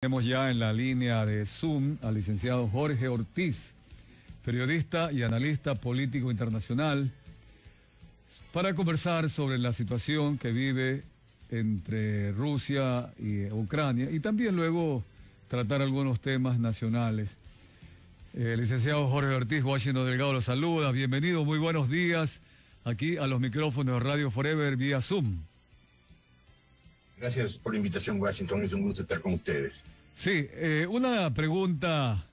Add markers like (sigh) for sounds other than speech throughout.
Tenemos ya en la línea de Zoom al licenciado Jorge Ortiz, periodista y analista político internacional, para conversar sobre la situación que vive entre Rusia y Ucrania y también luego tratar algunos temas nacionales. Eh, licenciado Jorge Ortiz, Washington Delgado lo saluda. Bienvenido, muy buenos días aquí a los micrófonos de Radio Forever vía Zoom. Gracias por la invitación, Washington. Es un gusto estar con ustedes. Sí, eh, una pregunta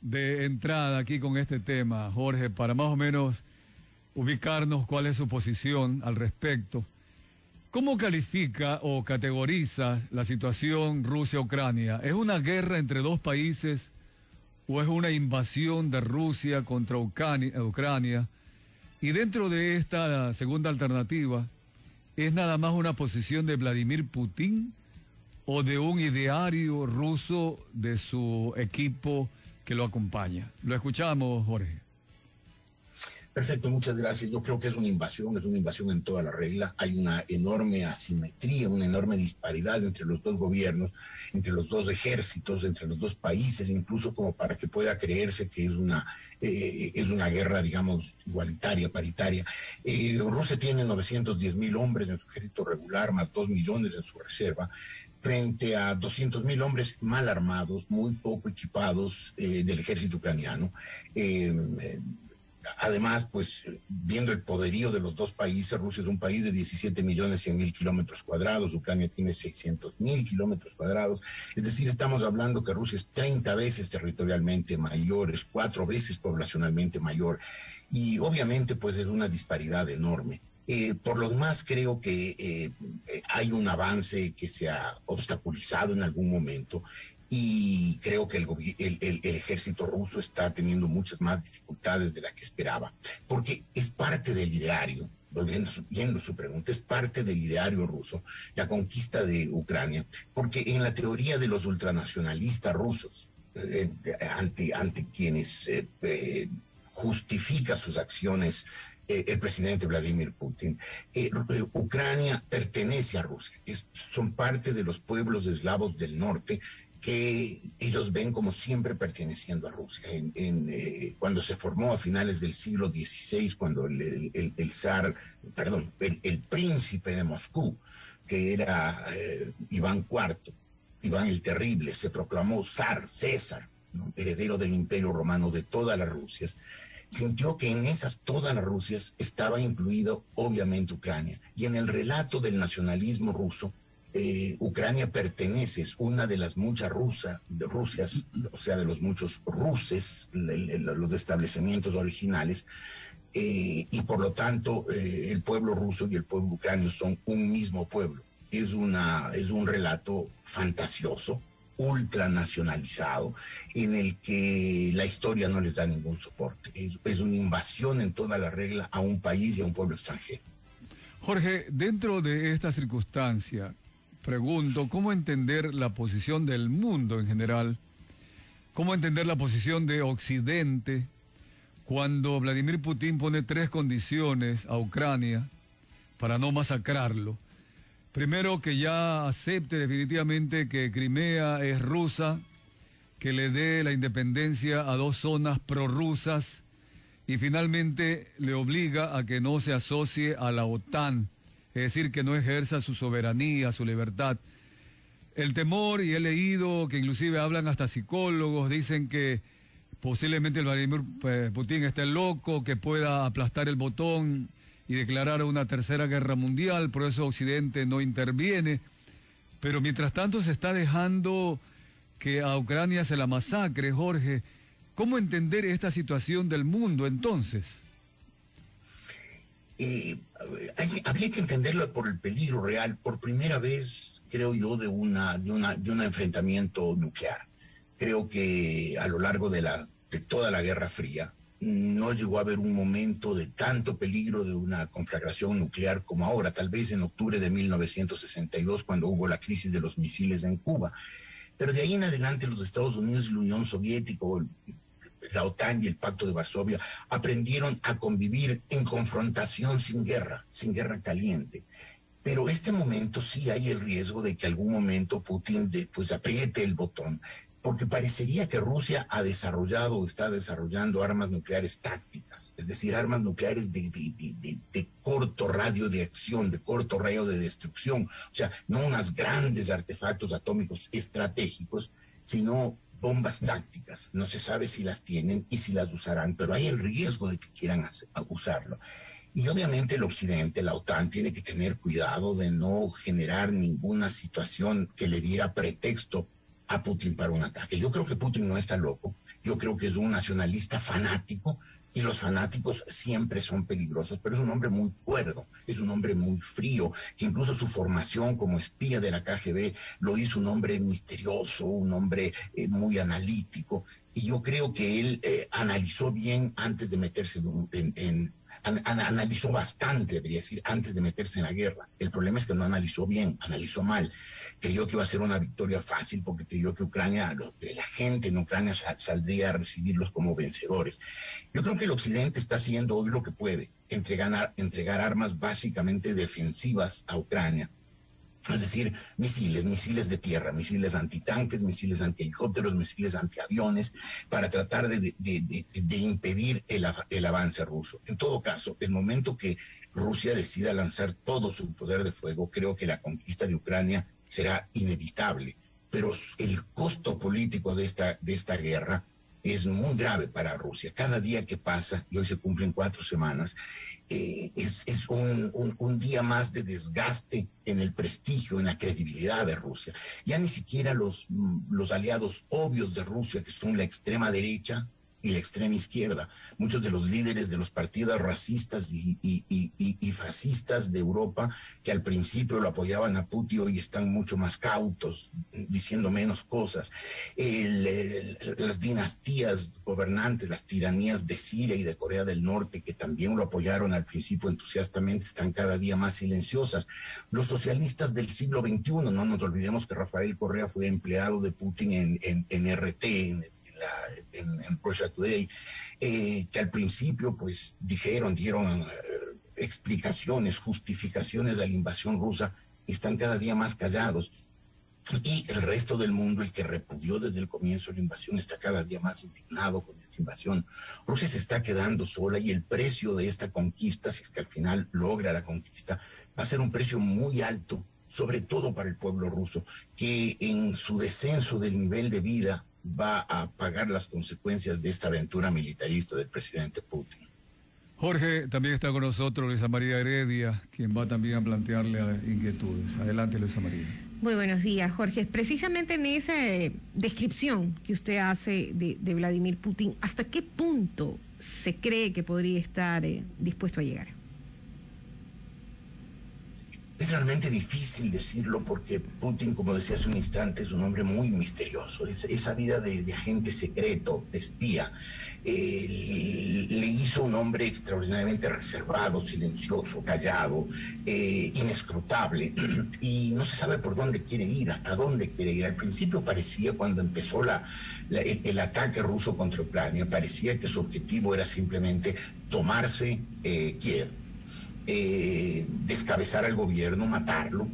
de entrada aquí con este tema, Jorge, para más o menos ubicarnos cuál es su posición al respecto. ¿Cómo califica o categoriza la situación Rusia-Ucrania? ¿Es una guerra entre dos países o es una invasión de Rusia contra Ucrania? Y dentro de esta segunda alternativa, ¿Es nada más una posición de Vladimir Putin o de un ideario ruso de su equipo que lo acompaña? Lo escuchamos, Jorge. Perfecto, muchas gracias. Yo creo que es una invasión, es una invasión en toda la regla. Hay una enorme asimetría, una enorme disparidad entre los dos gobiernos, entre los dos ejércitos, entre los dos países, incluso como para que pueda creerse que es una, eh, es una guerra, digamos, igualitaria, paritaria. Eh, Rusia tiene 910 mil hombres en su ejército regular, más 2 millones en su reserva frente a 200 mil hombres mal armados, muy poco equipados eh, del ejército ucraniano. Además, pues viendo el poderío de los dos países, Rusia es un país de 17 millones 100 mil kilómetros cuadrados, Ucrania tiene 600 mil kilómetros cuadrados, es decir, estamos hablando que Rusia es 30 veces territorialmente mayor, es cuatro veces poblacionalmente mayor, y obviamente pues es una disparidad enorme. Eh, por lo demás, creo que eh, hay un avance que se ha obstaculizado en algún momento y creo que el, el, ejército ruso está teniendo muchas más dificultades de las que esperaba, porque es parte del ideario, volviendo viendo su pregunta, es parte del ideario ruso, la conquista de Ucrania, porque en la teoría de los ultranacionalistas rusos, eh, ante, ante quienes eh, justifica sus acciones eh, el presidente Vladimir Putin. Ucrania pertenece a Rusia, son parte de los pueblos eslavos del norte que ellos ven como siempre perteneciendo a Rusia. Eh, cuando se formó a finales del siglo XVI, cuando el, el, zar, perdón, el, príncipe de Moscú, que era eh, Iván IV, Iván el Terrible, se proclamó zar, César, heredero del imperio romano de todas las Rusias, sintió que en esas todas las Rusias estaba incluido obviamente Ucrania. Y en el relato del nacionalismo ruso, eh, Ucrania pertenece, es una de las muchas rusas, de Rusias, o sea, de los muchos ruses, los establecimientos originales, eh, y por lo tanto eh, el pueblo ruso y el pueblo ucranio son un mismo pueblo. Es, una, es un relato fantasioso, ultranacionalizado, en el que la historia no les da ningún soporte. Es, es una invasión en toda la regla a un país y a un pueblo extranjero. Jorge, dentro de esta circunstancia, pregunto, ¿cómo entender la posición del mundo en general? ¿Cómo entender la posición de Occidente cuando Vladimir Putin pone tres condiciones a Ucrania para no masacrarlo? Primero, que ya acepte definitivamente que Crimea es rusa, que le dé la independencia a dos zonas prorrusas y finalmente le obliga a que no se asocie a la OTAN es decir, que no ejerza su soberanía, su libertad. El temor, y he leído que inclusive hablan hasta psicólogos, dicen que posiblemente el Vladimir pues, Putin esté loco, que pueda aplastar el botón y declarar una tercera guerra mundial, por eso Occidente no interviene. Pero mientras tanto se está dejando que a Ucrania se la masacre, Jorge. ¿Cómo entender esta situación del mundo entonces? Eh, habría que entenderlo por el peligro real, por primera vez, creo yo, de, una, de, una, de un enfrentamiento nuclear. Creo que a lo largo de, la, de toda la Guerra Fría no llegó a haber un momento de tanto peligro de una conflagración nuclear como ahora, tal vez en octubre de 1962, cuando hubo la crisis de los misiles en Cuba. Pero de ahí en adelante los Estados Unidos y la Unión Soviética, la OTAN y el Pacto de Varsovia aprendieron a convivir en confrontación sin guerra, sin guerra caliente. Pero este momento sí hay el riesgo de que algún momento Putin pues apriete el botón, porque parecería que Rusia ha desarrollado o está desarrollando armas nucleares tácticas, es decir, armas nucleares de, de, corto radio de acción, de corto radio de destrucción, o sea, no unos grandes artefactos atómicos estratégicos, sino bombas tácticas. No se sabe si las tienen y si las usarán, pero hay el riesgo de que quieran usarlo. Y obviamente el Occidente, la OTAN, tiene que tener cuidado de no generar ninguna situación que le diera pretexto a Putin para un ataque. Yo creo que Putin no está loco, yo creo que es un nacionalista fanático y los fanáticos siempre son peligrosos, pero es un hombre muy cuerdo, es un hombre muy frío, que incluso su formación como espía de la KGB lo hizo un hombre misterioso, un hombre eh, muy analítico, y yo creo que él eh, analizó bien antes de meterse en, en, analizó bastante, debería decir, antes de meterse en la guerra. El problema es que no analizó bien, analizó mal. Creyó que iba a ser una victoria fácil porque creyó que Ucrania, la gente en Ucrania saldría a recibirlos como vencedores. Yo creo que el Occidente está haciendo hoy lo que puede, entregar, entregar armas básicamente defensivas a Ucrania es decir, misiles, misiles de tierra, misiles antitanques, misiles antihelicópteros, misiles antiaviones, para tratar de, impedir el, el, avance ruso. En todo caso, el momento que Rusia decida lanzar todo su poder de fuego, creo que la conquista de Ucrania será inevitable. Pero el costo político de esta, de esta guerra es muy grave para Rusia. Cada día que pasa, y hoy se cumplen cuatro semanas, eh, es, es un, un, día más de desgaste en el prestigio, en la credibilidad de Rusia. Ya ni siquiera los, los aliados obvios de Rusia, que son la extrema derecha, y la extrema izquierda. Muchos de los líderes de los partidos racistas y, fascistas de Europa, que al principio lo apoyaban a Putin, hoy están mucho más cautos, diciendo menos cosas. las dinastías gobernantes, las tiranías de Siria y de Corea del Norte, que también lo apoyaron al principio entusiastamente, están cada día más silenciosas. Los socialistas del siglo XXI, no nos olvidemos que Rafael Correa fue empleado de Putin en, en, en RT, en, en Today, eh, que al principio pues dijeron, dieron eh, explicaciones, justificaciones de la invasión rusa, están cada día más callados. Y el resto del mundo, el que repudió desde el comienzo la invasión, está cada día más indignado con esta invasión. Rusia se está quedando sola y el precio de esta conquista, si es que al final logra la conquista, va a ser un precio muy alto, sobre todo para el pueblo ruso, que en su descenso del nivel de vida va a pagar las consecuencias de esta aventura militarista del presidente Putin. Jorge, también está con nosotros Luisa María Heredia, quien va también a plantearle inquietudes. Adelante, Luisa María. Muy buenos días, Jorge. Precisamente en esa eh, descripción que usted hace de, Vladimir Putin, ¿hasta qué punto se cree que podría estar eh, dispuesto a llegar? Es realmente difícil decirlo porque Putin, como decía hace un instante, es un hombre muy misterioso. esa vida de, agente secreto, de espía, eh, le hizo un hombre extraordinariamente reservado, silencioso, callado, eh, inescrutable. (clears throat) Y no se sabe por dónde quiere ir, hasta dónde quiere ir. Al principio parecía, cuando empezó la, el, ataque ruso contra Ucrania, parecía que su objetivo era simplemente tomarse eh, Kiev eh, descabezar al gobierno, matarlo,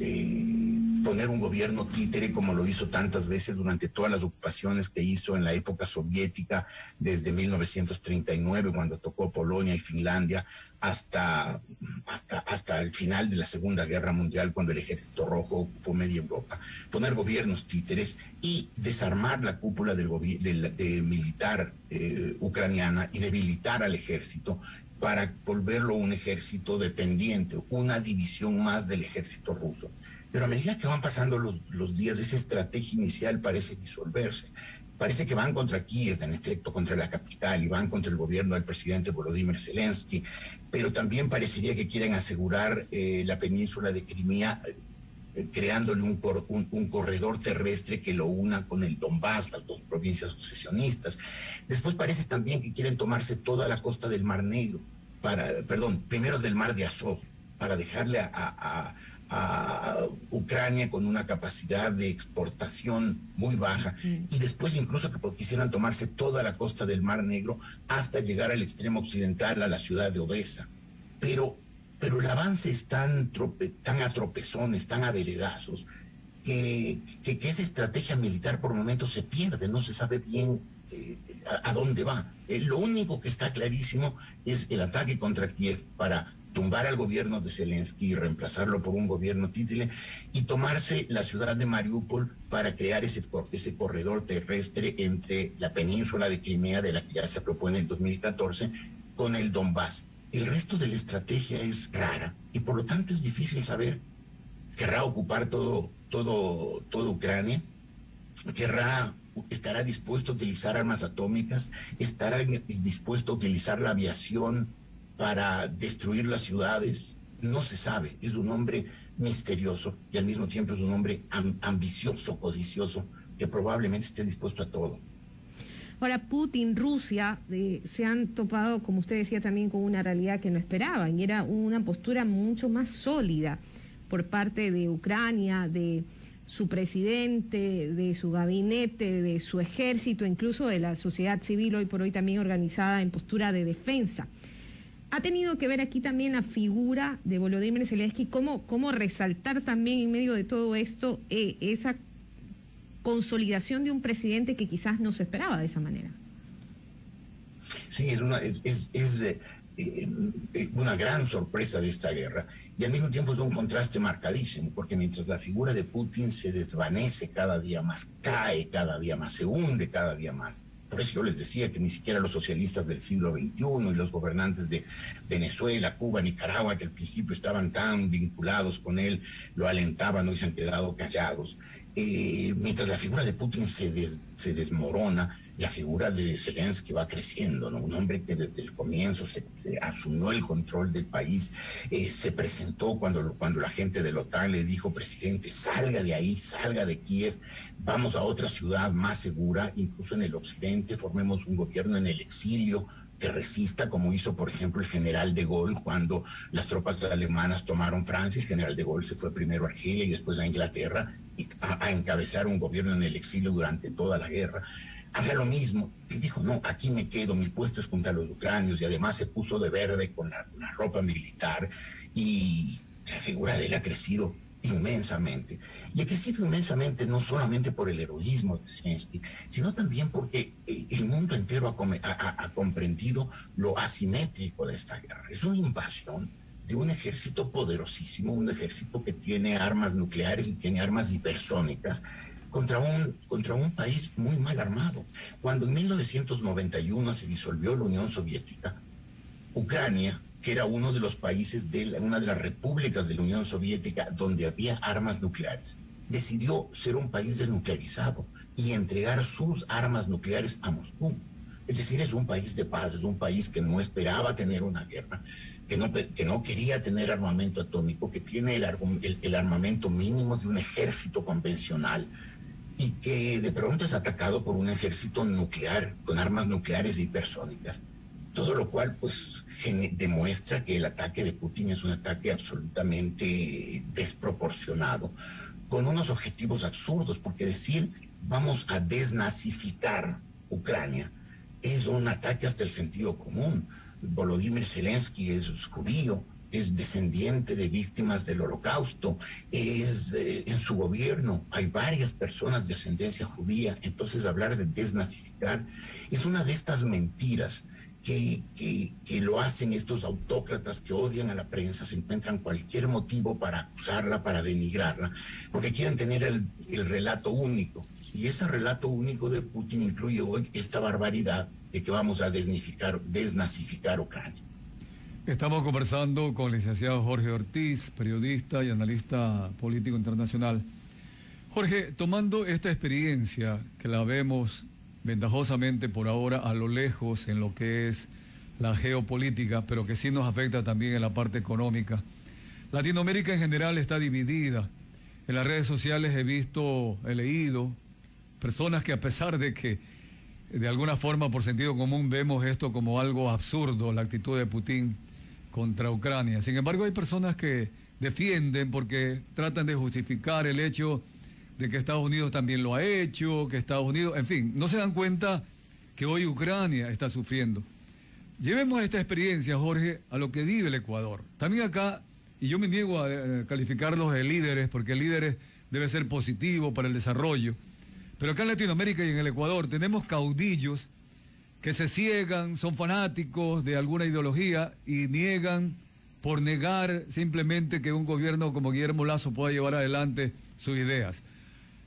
eh, poner un gobierno títere como lo hizo tantas veces durante todas las ocupaciones que hizo en la época soviética, desde 1939 cuando tocó Polonia y Finlandia, hasta, hasta, hasta el final de la Segunda Guerra Mundial, cuando el Ejército Rojo ocupó media Europa. Poner gobiernos títeres y desarmar la cúpula del, de, militar eh, ucraniana y debilitar al ejército para volverlo un ejército dependiente, una división más del ejército ruso. Pero a medida que van pasando los, días, esa estrategia inicial parece disolverse. Parece que van contra Kiev, en efecto, contra la capital, y van contra el gobierno del presidente Volodymyr Zelensky, pero también parecería que quieren asegurar eh, la península de Crimea eh, creándole un, un, corredor terrestre que lo una con el Donbass, las dos provincias sucesionistas. Después parece también que quieren tomarse toda la costa del Mar Negro, para, perdón, primero del Mar de Azov, para dejarle a, Ucrania con una capacidad de exportación muy baja y después incluso que quisieran tomarse toda la costa del Mar Negro hasta llegar al extremo occidental, a la ciudad de Odessa. Pero pero el avance es tan, tan a tropezones, tan a veredazos, que, esa estrategia militar por momentos se pierde, no se sabe bien eh, a, dónde va. Eh, lo único que está clarísimo es el ataque contra Kiev para tumbar al gobierno de Zelensky y reemplazarlo por un gobierno títere y tomarse la ciudad de Mariupol para crear ese, corredor terrestre entre la península de Crimea, de la que ya se propone en el 2014, con el Donbass. El resto de la estrategia es rara y por lo tanto es difícil saber. Querrá ocupar todo, todo, toda Ucrania, querrá estará dispuesto a utilizar armas atómicas, estará dispuesto a utilizar la aviación para destruir las ciudades. No se sabe, es un hombre misterioso y al mismo tiempo es un hombre ambicioso, codicioso, que probablemente esté dispuesto a todo. Ahora, Putin, Rusia, eh, se han topado, como usted decía, también con una realidad que no esperaban, y era una postura mucho más sólida por parte de Ucrania, de su presidente, de su gabinete, de su ejército, incluso de la sociedad civil hoy por hoy también organizada en postura de defensa. Ha tenido que ver aquí también la figura de Volodymyr Zelensky, cómo, cómo resaltar también en medio de todo esto eh, esa consolidación de un presidente que quizás no se esperaba de esa manera. Sí, es una, es, es, eh, eh, una gran sorpresa de esta guerra y al mismo tiempo es un contraste marcadísimo, porque mientras la figura de Putin se desvanece cada día más, cae cada día más, se hunde cada día más, por eso yo les decía que ni siquiera los socialistas del siglo XXI y los gobernantes de Venezuela, Cuba, Nicaragua, que al principio estaban tan vinculados con él, lo alentaban, hoy se han quedado callados. Eh, mientras la figura de Putin se, desmorona, la figura de Zelensky va creciendo, ¿no? Un hombre que desde el comienzo asumió el control del país, eh, se presentó cuando, cuando la gente de la OTAN le dijo, presidente, salga de ahí, salga de Kiev, vamos a otra ciudad más segura, incluso en el occidente, formemos un gobierno en el exilio, que resista, como hizo, por ejemplo, el general de Gaulle cuando las tropas alemanas tomaron Francia. El general de Gaulle se fue primero a Argelia y después a Inglaterra y a encabezar un gobierno en el exilio durante toda la guerra haga lo mismo. Dijo, no, aquí me quedo, mi puesto es junto a los ucranios y además se puso de verde con la, ropa militar y la figura de él ha crecido inmensamente. Y crecido inmensamente no solamente por el heroísmo de Zelensky, sino también porque eh, el mundo entero ha, ha, comprendido lo asimétrico de esta guerra. Es una invasión de un ejército poderosísimo, un ejército que tiene armas nucleares y tiene armas hipersónicas, contra un, contra un país muy mal armado. Cuando en 1991 se disolvió la Unión Soviética, Ucrania, que era uno de los países de una de las repúblicas de la Unión Soviética donde había armas nucleares, decidió ser un país desnuclearizado y entregar sus armas nucleares a Moscú. Es decir, es un país de paz, es un país que no esperaba tener una guerra, que no, que no quería tener armamento atómico, que tiene el, el armamento mínimo de un ejército convencional, y que de pronto es atacado por un ejército nuclear, con armas nucleares hipersónicas. Todo lo cual pues demuestra que el ataque de Putin es un ataque absolutamente desproporcionado, con unos objetivos absurdos, porque decir vamos a desnazificar Ucrania es un ataque hasta el sentido común. Volodymyr Zelensky es judío, es descendiente de víctimas del holocausto, es eh, en su gobierno hay varias personas de ascendencia judía, entonces hablar de desnazificar es una de estas mentiras que, que, lo hacen estos autócratas que odian a la prensa, se encuentran cualquier motivo para acusarla, para denigrarla, porque quieren tener el, el relato único. Y ese relato único de Putin incluye hoy esta barbaridad de que vamos a desnazificar, desnazificar Ucrania. Estamos conversando con el licenciado Jorge Ortiz, periodista y analista político internacional. Jorge, tomando esta experiencia que la vemos ventajosamente por ahora a lo lejos en lo que es la geopolítica, pero que sí nos afecta también en la parte económica. Latinoamérica en general está dividida. En las redes sociales he visto, he leído personas que a pesar de que de alguna forma por sentido común vemos esto como algo absurdo, la actitud de Putin, contra Ucrania. Sin embargo, hay personas que defienden porque tratan de justificar el hecho de que Estados Unidos también lo ha hecho, que Estados Unidos, en fin, no se dan cuenta que hoy Ucrania está sufriendo. Llevemos esta experiencia, Jorge, a lo que vive el Ecuador. También acá, y yo me niego a eh, calificarlos de líderes, porque líderes debe ser positivo para el desarrollo. Pero acá en Latinoamérica y en el Ecuador tenemos caudillos que se ciegan, son fanáticos de alguna ideología y niegan por negar simplemente que un gobierno como Guillermo Lazo pueda llevar adelante sus ideas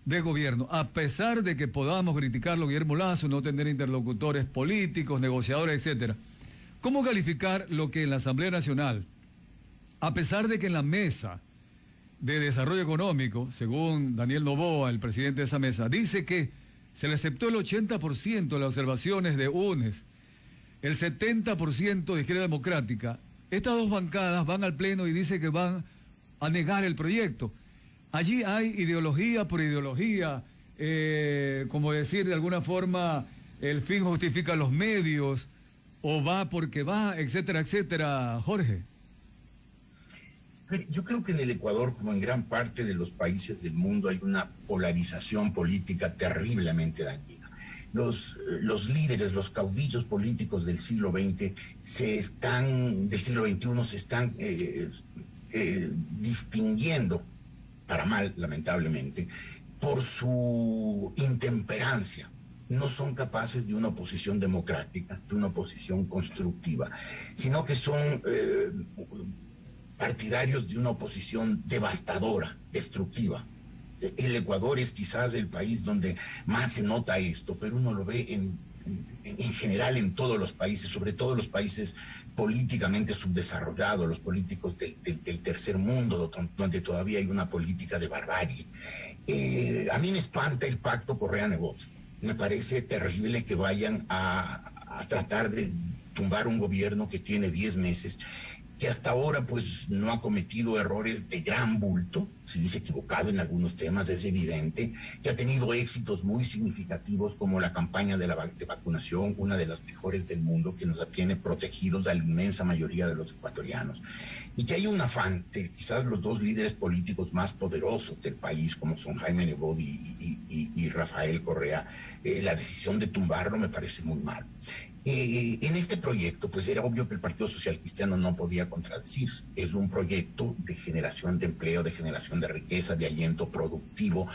de gobierno, a pesar de que podamos criticarlo Guillermo Lazo, no tener interlocutores políticos, negociadores, etcétera. ¿Cómo calificar lo que en la Asamblea Nacional, a pesar de que en la mesa de desarrollo económico, según Daniel Novoa, el presidente de esa mesa, dice que se le aceptó el 80% de las observaciones de UNES, el 70% de izquierda democrática, estas dos bancadas van al Pleno y dicen que van a negar el proyecto. Allí hay ideología por ideología, eh, como decir de alguna forma, el fin justifica los medios, o va porque va, etcétera, etcétera, Jorge. Yo creo que en el Ecuador, como en gran parte de los países del mundo, hay una polarización política terriblemente dañina. Los, los líderes, los caudillos políticos del siglo XX se están, del siglo XXI se están eh, eh, distinguiendo, para mal, lamentablemente, por su intemperancia, no son capaces de una oposición democrática, de una oposición constructiva, sino que son eh, partidarios de una oposición devastadora, destructiva. El Ecuador es quizás el país donde más se nota esto, pero uno lo ve en, en, general en todos los países, sobre todo los países políticamente subdesarrollados, los políticos del tercer mundo, donde todavía hay una política de barbarie. Eh, a mí me espanta el pacto Correa-Nebot me parece terrible que vayan a, tratar de tumbar un gobierno que tiene 10 meses que hasta ahora pues no ha cometido errores de gran bulto, se dice equivocado en algunos temas, es evidente, que ha tenido éxitos muy significativos como la campaña de la vacunación, una de las mejores del mundo, que nos tiene protegidos a la inmensa mayoría de los ecuatorianos, y que hay un afán de quizás los dos líderes políticos más poderosos del país, como son Jaime Nebot y, Rafael Correa, eh, la decisión de tumbarlo me parece muy mal. Eh, en este proyecto, pues era obvio que el Partido Social Cristiano no podía contradecirse. Es un proyecto de generación de empleo, de generación de riqueza, de aliento productivo,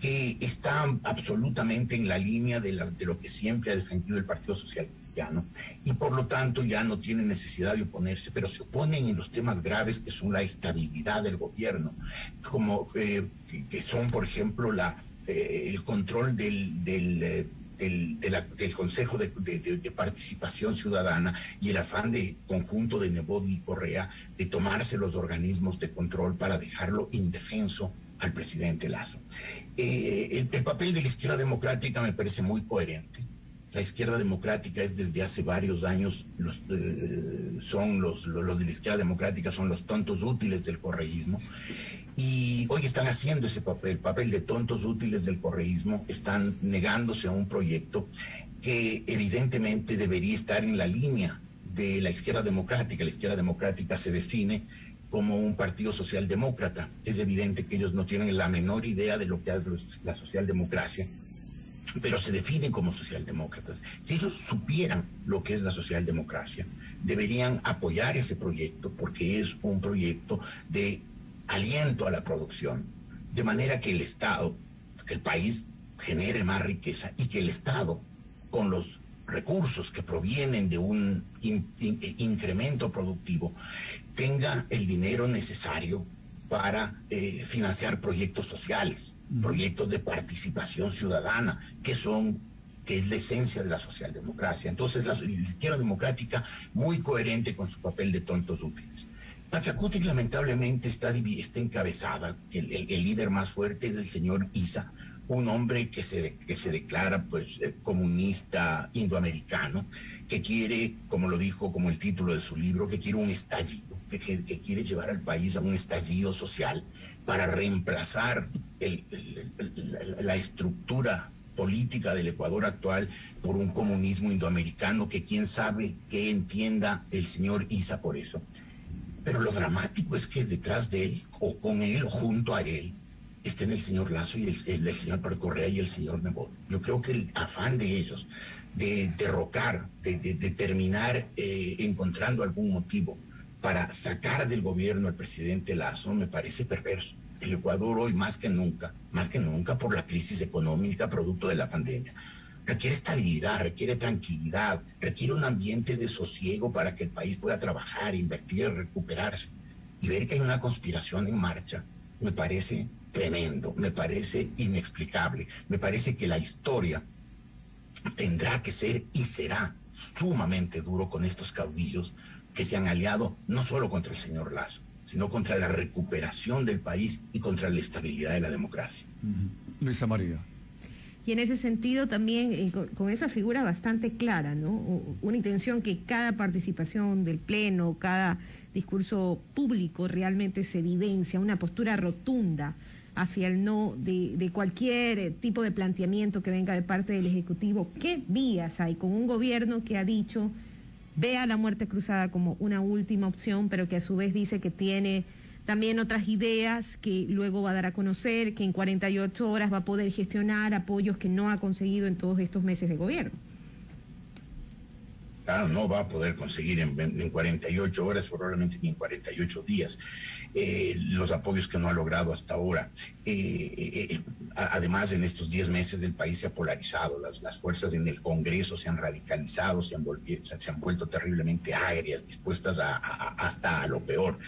que está absolutamente en la línea de, lo que siempre ha defendido el Partido Social Cristiano y por lo tanto ya no tiene necesidad de oponerse, pero se oponen en los temas graves que son la estabilidad del gobierno, como eh, que son, por ejemplo, la, eh, el control del, del del, del Consejo de, Participación Ciudadana y el afán de conjunto de Nebot y Correa de tomarse los organismos de control para dejarlo indefenso al presidente Lazo. Eh, el, papel de la izquierda democrática me parece muy coherente. La izquierda democrática es desde hace varios años, los, eh, son los, los de la izquierda democrática son los tontos útiles del correísmo y hoy están haciendo ese papel, papel de tontos útiles del correísmo, están negándose a un proyecto que evidentemente debería estar en la línea de la izquierda democrática. La izquierda democrática se define como un partido socialdemócrata. Es evidente que ellos no tienen la menor idea de lo que hace la socialdemocracia, pero se definen como socialdemócratas. Si ellos supieran lo que es la socialdemocracia, deberían apoyar ese proyecto porque es un proyecto de aliento a la producción, de manera que el Estado, que el país genere más riqueza y que el Estado, con los recursos que provienen de un incremento productivo, tenga el dinero necesario para eh, financiar proyectos sociales, proyectos de participación ciudadana, que son que es la esencia de la socialdemocracia. Entonces, la izquierda democrática muy coherente con su papel de tontos útiles. Pachacuti lamentablemente está, está encabezada, el, líder más fuerte es el señor Isa, un hombre que se, que se declara pues eh, comunista indoamericano, que quiere, como lo dijo como el título de su libro, que quiere un estallido, que, quiere llevar al país a un estallido social para reemplazar el, la estructura política del Ecuador actual por un comunismo indoamericano que quién sabe qué entienda el señor Isa por eso. Pero lo dramático es que detrás de él, o con él, o junto a él, está en el señor Lazo y el, señor Correa y el señor Nebot. Yo creo que el afán de ellos de derrocar, de, terminar eh, encontrando algún motivo para sacar del gobierno al presidente Lazo me parece perverso. El Ecuador hoy más que nunca, más que nunca por la crisis económica producto de la pandemia, requiere estabilidad, requiere tranquilidad, requiere un ambiente de sosiego para que el país pueda trabajar, invertir, recuperarse. Y ver que hay una conspiración en marcha me parece tremendo, me parece inexplicable, me parece que la historia tendrá que ser y será sumamente duro con estos caudillos que se han aliado no solo contra el señor Lazo, sino contra la recuperación del país y contra la estabilidad de la democracia. Luisa María. Y en ese sentido también eh, con, esa figura bastante clara, ¿no? Una intención que cada participación del Pleno, cada discurso público realmente se evidencia, una postura rotunda hacia el no de, cualquier tipo de planteamiento que venga de parte del Ejecutivo. ¿Qué vías hay con un gobierno que ha dicho vea la muerte cruzada como una última opción, pero que a su vez dice que tiene también otras ideas que luego va a dar a conocer, que en 48 horas va a poder gestionar apoyos que no ha conseguido en todos estos meses de gobierno? No va a poder conseguir en, 48 horas, probablemente ni en 48 días, eh, los apoyos que no ha logrado hasta ahora. Eh, eh, además, en estos 10 meses el país se ha polarizado, las, las fuerzas en el Congreso se han radicalizado, se han, se han vuelto terriblemente agrias, dispuestas a, hasta a lo peor.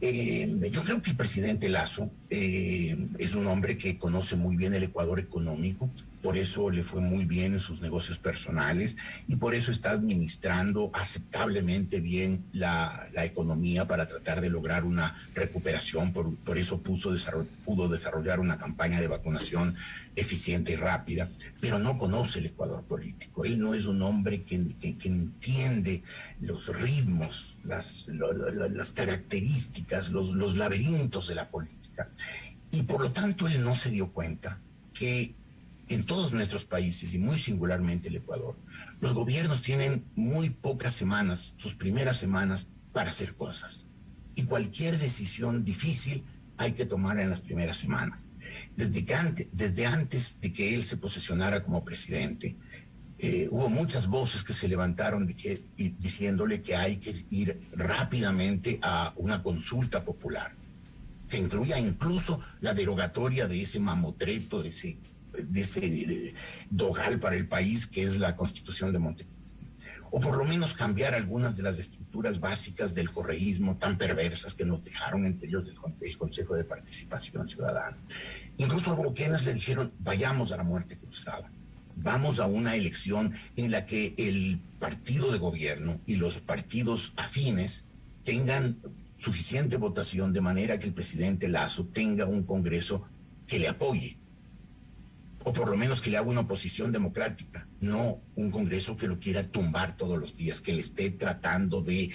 yo creo que el presidente Lazo es un hombre que conoce muy bien el Ecuador económico, por eso le fue muy bien en sus negocios personales y por eso está administrando aceptablemente bien la, economía para tratar de lograr una recuperación. Por, por eso puso, pudo desarrollar una campaña de vacunación eficiente y rápida, pero no conoce el Ecuador político. Él no es un hombre que, entiende los ritmos, las, las características, los, los laberintos de la política. Y por lo tanto él no se dio cuenta que en todos nuestros países y muy singularmente el Ecuador, los gobiernos tienen muy pocas semanas, sus primeras semanas, para hacer cosas. Y cualquier decisión difícil hay que tomar en las primeras semanas. Desde, que antes, desde antes de que él se posesionara como presidente, eh, hubo muchas voces que se levantaron diciéndole que hay que ir rápidamente a una consulta popular, que incluya incluso la derogatoria de ese mamotreto, de ese de ese dogal para el país que es la constitución de Montecristo. O por lo menos cambiar algunas de las estructuras básicas del correísmo tan perversas que nos dejaron entre ellos del Consejo de Participación Ciudadana. Incluso a quienes le dijeron, vayamos a la muerte cruzada vamos a una elección en la que el partido de gobierno y los partidos afines tengan suficiente votación de manera que el presidente Lazo tenga un Congreso que le apoye o por lo menos que le haga una oposición democrática, no un Congreso que lo quiera tumbar todos los días, que le esté tratando de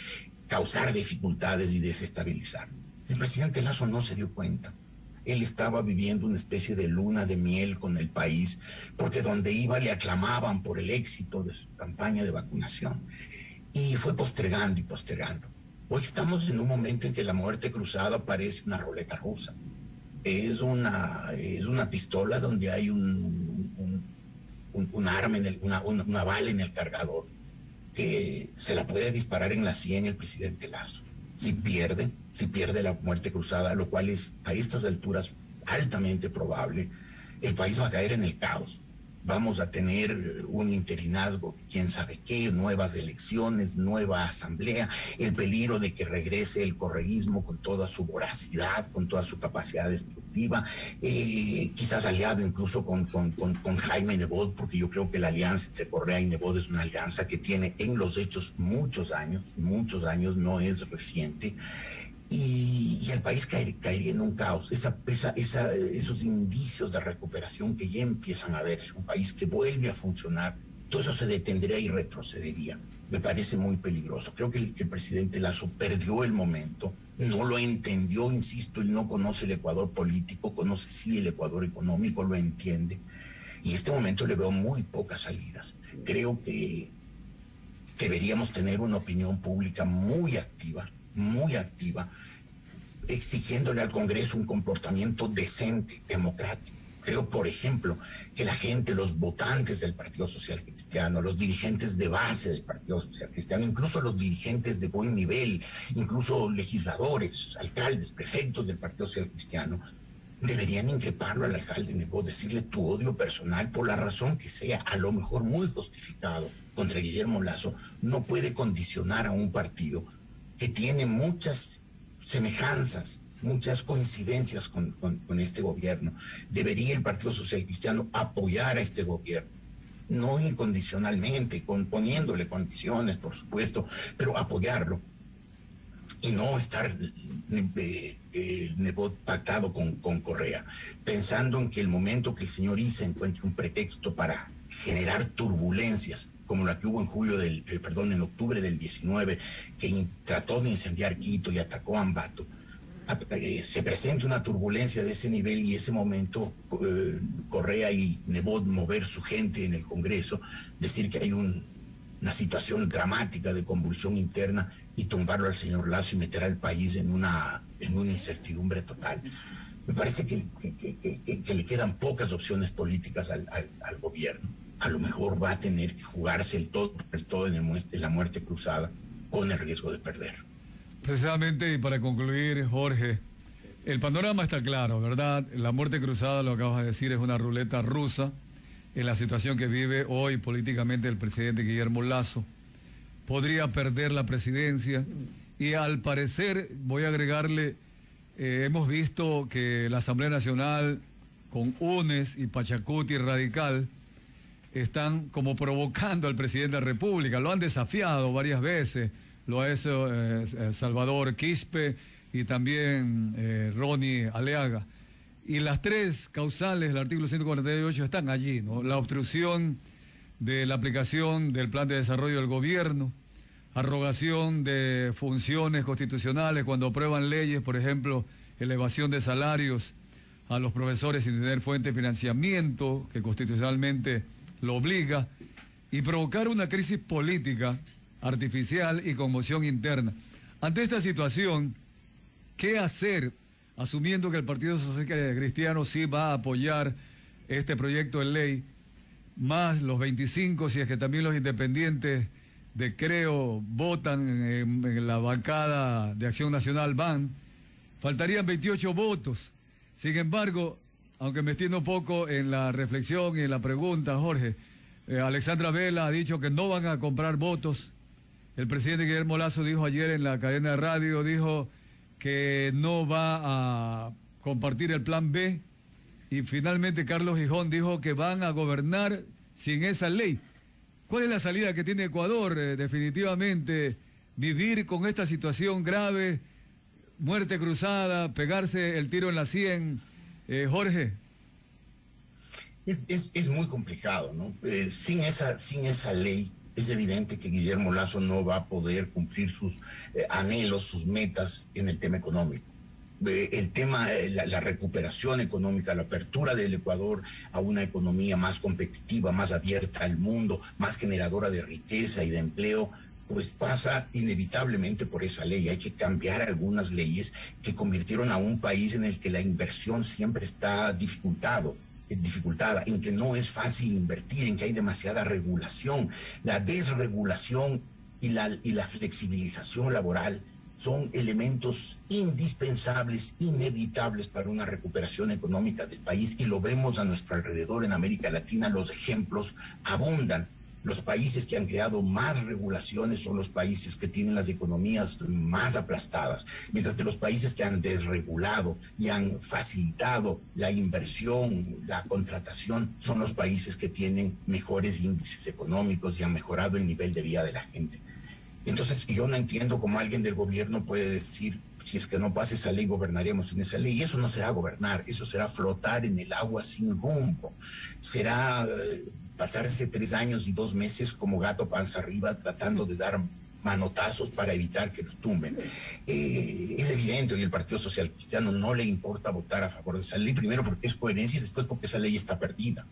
causar dificultades y desestabilizar. El presidente Lazo no se dio cuenta. Él estaba viviendo una especie de luna de miel con el país, porque donde iba le aclamaban por el éxito de su campaña de vacunación. Y fue postergando y postergando. Hoy estamos en un momento en que la muerte cruzada parece una roleta rusa es una, es una pistola donde hay un, un, arma, en el, una, una, bala en el cargador que se la puede disparar en la sien el presidente Lazo. Si pierde, si pierde la muerte cruzada, lo cual es a estas alturas altamente probable, el país va a caer en el caos vamos a tener un interinazgo, quién sabe qué, nuevas elecciones, nueva asamblea, el peligro de que regrese el correísmo con toda su voracidad, con toda su capacidad destructiva, eh, quizás aliado incluso con, con, con, Jaime Nebot, porque yo creo que la alianza entre Correa y Nebot es una alianza que tiene en los hechos muchos años, muchos años, no es reciente y, el país caería, en un caos. Esos indicios de recuperación que ya empiezan a ver, un país que vuelve a funcionar, todo eso se detendría y retrocedería. Me parece muy peligroso. Creo que el, que el presidente Lazo perdió el momento, no lo entendió, insisto, él no conoce el Ecuador político, conoce sí el Ecuador económico, lo entiende. Y en este momento le veo muy pocas salidas. Creo que deberíamos tener una opinión pública muy activa muy activa, exigiéndole al Congreso un comportamiento decente, democrático. Creo, por ejemplo, que la gente, los votantes del Partido Social Cristiano, los dirigentes de base del Partido Social Cristiano, incluso los dirigentes de buen nivel, incluso legisladores, alcaldes, prefectos del Partido Social Cristiano, deberían increparlo al alcalde Nebo, decirle tu odio personal por la razón que sea, a lo mejor muy justificado, contra Guillermo Lazo, no puede condicionar a un partido que tiene muchas semejanzas, muchas coincidencias con, este gobierno. Debería el Partido Social Cristiano apoyar a este gobierno no incondicionalmente, con, poniéndole condiciones, por supuesto, pero apoyarlo y no estar eh, eh, pactado con, Correa, pensando en que el momento que el señor Isa encuentre un pretexto para generar turbulencias, como la que hubo en julio del, eh, perdón, en octubre del 19, que trató de incendiar Quito y atacó a Ambato, eh, se presente una turbulencia de ese nivel y ese momento Correa y Nebot mover su gente en el Congreso, decir que hay una situación dramática de convulsión interna, y tumbarlo al señor Lazo y meter al país en una, en una incertidumbre total. Me parece que, que, le quedan pocas opciones políticas al, al, gobierno. A lo mejor va a tener que jugarse el todo, el todo en, el, la muerte cruzada con el riesgo de perder. Precisamente, y para concluir, Jorge, el panorama está claro, ¿verdad? La muerte cruzada, lo acabas de decir, es una ruleta rusa en la situación que vive hoy políticamente el presidente Guillermo Lazo podría perder la presidencia. Y al parecer, voy a agregarle, eh, hemos visto que la Asamblea Nacional con UNES y Pachacuti Radical están como provocando al presidente de la República. Lo han desafiado varias veces. Lo ha hecho eh, eh, Salvador Quispe y también Ronnie Aleaga. Y las tres causales del artículo 148 están allí, ¿no? La obstrucción de la aplicación del plan de desarrollo del gobierno, arrogación de funciones constitucionales cuando aprueban leyes, por ejemplo, elevación de salarios a los profesores sin tener fuente de financiamiento, que constitucionalmente lo obliga, y provocar una crisis política artificial y conmoción interna. Ante esta situación, ¿qué hacer, asumiendo que el Partido Social Cristiano sí va a apoyar este proyecto de ley? más los 25, si es que también los independientes de Creo votan en, la bancada de Acción Nacional van, faltarían 28 votos. Sin embargo, aunque me extiendo un poco en la reflexión y en la pregunta, Jorge, eh, Alexandra Vela ha dicho que no van a comprar votos. El presidente Guillermo Lazo dijo ayer en la cadena de radio, dijo que no va a compartir el plan B y finalmente Carlos Gijón dijo que van a gobernar sin esa ley. ¿Cuál es la salida que tiene Ecuador? Eh, definitivamente vivir con esta situación grave, muerte cruzada, pegarse el tiro en la sien. Eh, Jorge. Es, muy complicado, ¿no? Eh, sin, esa, sin esa ley es evidente que Guillermo Lazo no va a poder cumplir sus anhelos, sus metas en el tema económico el tema, eh, la, la, recuperación económica, la apertura del Ecuador a una economía más competitiva, más abierta al mundo, más generadora de riqueza y de empleo, pues pasa inevitablemente por esa ley. Hay que cambiar algunas leyes que convirtieron a un país en el que la inversión siempre está dificultado dificultada, en que no es fácil invertir, en que hay demasiada regulación. La desregulación y la, y la flexibilización laboral son elementos indispensables, inevitables para una recuperación económica del país y lo vemos a nuestro alrededor en América Latina, los ejemplos abundan. Los países que han creado más regulaciones son los países que tienen las economías más aplastadas, mientras que los países que han desregulado y han facilitado la inversión, la contratación, son los países que tienen mejores índices económicos y han mejorado el nivel de vida de la gente. Entonces, yo no entiendo cómo alguien del gobierno puede decir, si es que no pasa esa ley, gobernaremos en esa ley. Y eso no será gobernar, eso será flotar en el agua sin rumbo. Será eh, pasarse tres años y dos meses como gato panza arriba tratando de dar manotazos para evitar que los tumben. Eh, es evidente que el Partido Social Cristiano no le importa votar a favor de esa ley, primero porque es coherencia y después porque esa ley está perdida.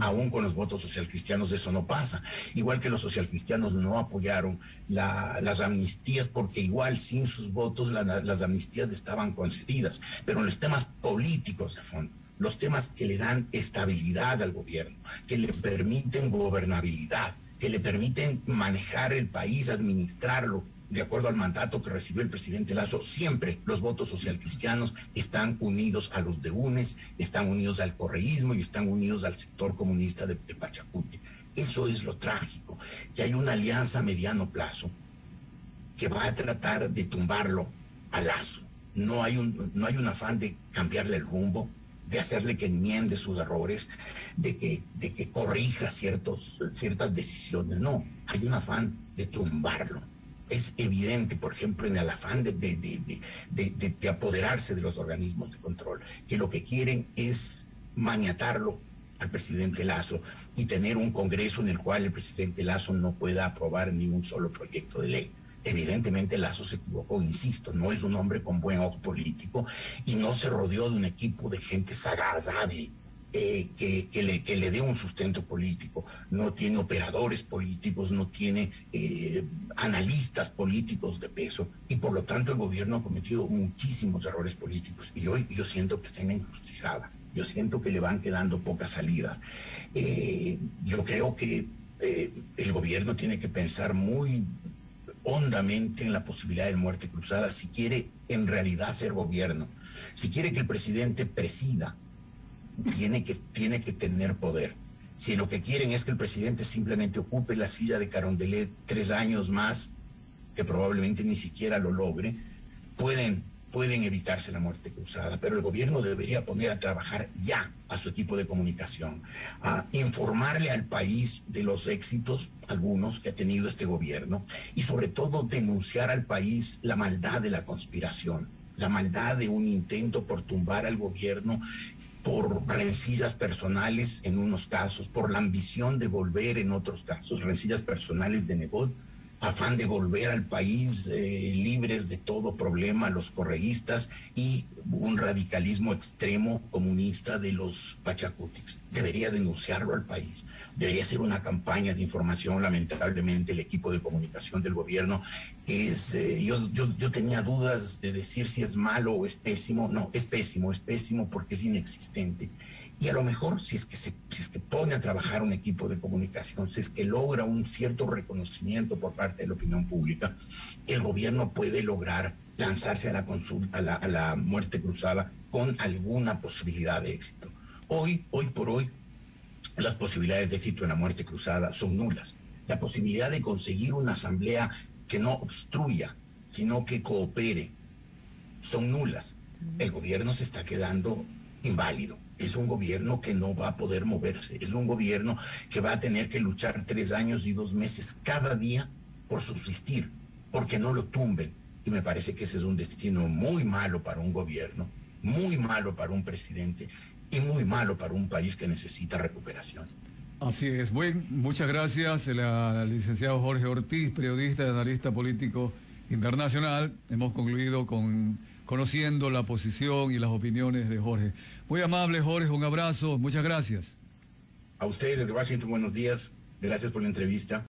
Aún con los votos socialcristianos eso no pasa. Igual que los socialcristianos no apoyaron las amnistías porque igual sin sus votos las amnistías estaban concedidas. Pero en los temas políticos de fondo, los temas que le dan estabilidad al gobierno, que le permiten gobernabilidad, que le permiten manejar el país, administrarlo, de acuerdo al mandato que recibió el presidente Lazo, siempre los votos socialcristianos están unidos a los de UNES, están unidos al correísmo y están unidos al sector comunista de, de. Eso es lo trágico, que hay una alianza a mediano plazo que va a tratar de tumbarlo a Lazo. No hay un, no hay un afán de cambiarle el rumbo, de hacerle que enmiende sus errores, de que, de que corrija ciertos, ciertas decisiones. No, hay un afán de tumbarlo es evidente, por ejemplo, en el afán de, de, apoderarse de los organismos de control, que lo que quieren es maniatarlo al presidente Lazo y tener un Congreso en el cual el presidente Lazo no pueda aprobar ni un solo proyecto de ley. Evidentemente Lazo se equivocó, insisto, no es un hombre con buen ojo político y no se rodeó de un equipo de gente sagaz, hábil, eh, que, le, que le dé un sustento político, no tiene operadores políticos, no tiene eh, analistas políticos de peso y por lo tanto el gobierno ha cometido muchísimos errores políticos y hoy yo siento que está en encrucijada, yo siento que le van quedando pocas salidas. Eh, yo creo que el gobierno tiene que pensar muy hondamente en la posibilidad de muerte cruzada si quiere en realidad ser gobierno, si quiere que el presidente presida tiene que, tiene que tener poder. Si lo que quieren es que el presidente simplemente ocupe la silla de Carondelet tres años más, que probablemente ni siquiera lo logre, pueden, pueden evitarse la muerte cruzada, pero el gobierno debería poner a trabajar ya a su equipo de comunicación, a informarle al país de los éxitos, algunos que ha tenido este gobierno, y sobre todo denunciar al país la maldad de la conspiración la maldad de un intento por tumbar al gobierno por rencillas personales en unos casos, por la ambición de volver en otros casos, rencillas personales de negocio afán de volver al país eh, libres de todo problema los correístas y un radicalismo extremo comunista de los pachacutics. Debería denunciarlo al país, debería ser una campaña de información. Lamentablemente el equipo de comunicación del gobierno es, eh, yo, yo, yo tenía dudas de decir si es malo o es pésimo. No, es pésimo, es pésimo porque es inexistente. Y a lo mejor, si es, que se, si es que pone a trabajar un equipo de comunicación, si es que logra un cierto reconocimiento por parte de la opinión pública, el gobierno puede lograr lanzarse a la, consulta, a la, a la muerte cruzada con alguna posibilidad de éxito. Hoy, hoy por hoy, las posibilidades de éxito en la muerte cruzada son nulas. La posibilidad de conseguir una asamblea que no obstruya, sino que coopere, son nulas. El gobierno se está quedando inválido es un gobierno que no va a poder moverse, es un gobierno que va a tener que luchar tres años y dos meses cada día por subsistir, porque no lo tumben. Y me parece que ese es un destino muy malo para un gobierno, muy malo para un presidente y muy malo para un país que necesita recuperación. Así es. Bueno, muchas gracias, el licenciado Jorge Ortiz, periodista y analista político internacional. Hemos concluido con conociendo la posición y las opiniones de Jorge. Muy amable, Jorge, un abrazo, muchas gracias. A ustedes desde Washington, buenos días. Gracias por la entrevista.